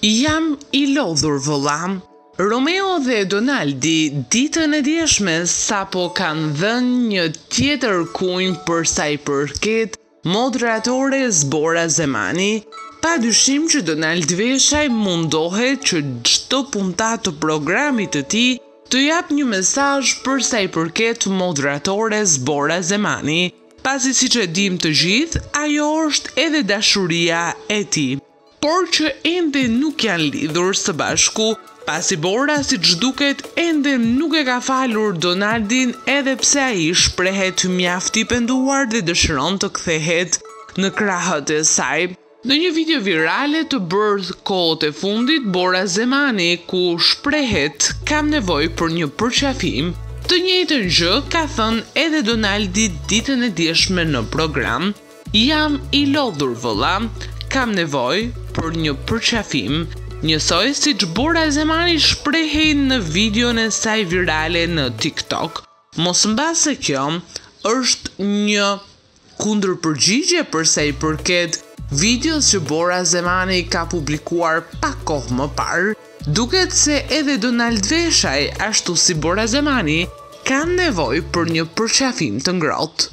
Jam i lodhur vëlla. Romeo dhe Donaldi ditën e djeshme sapo kanë dhënë një tjetër kunj për sa i përket moderatores Bora Zemani. Pa dyshim që Donald Veshaj mundohet që çdo puntatë të programit të tij të japë një mesazh për sa i përket moderatores Bora Zemani, pasi siç e dimë të gjithë, ajo është edhe dashuria e tij. por që ende nuk janë lidhur së bashku, pasi Bora siç duket ende nuk e ka falur Donaldin edhe pse ai shprehet mjaft i penduar dhe dëshiron të kthehet në krahët e saj. Në një video virale të bërë kohët e fundit Bora Zemani ku shprehet kam nevojë për një përqafim, të njëjtën gjë ka thënë edhe Donaldi ditën e djeshme në program. Jam i lodhur vëlla, kam nevojë për një përqafim, njësoj siç Bora Zemani shprehej në videon e saj virale në TikTok. Mos mbase kjo është një kundërpërgjigje për sa i përket videos që Bora Zemani ka publikuar pak kohë më parë. Duket se edhe Donald Veshaj ashtu si Bora Zemani kanë nevojë për një përqafim të ngrohtë.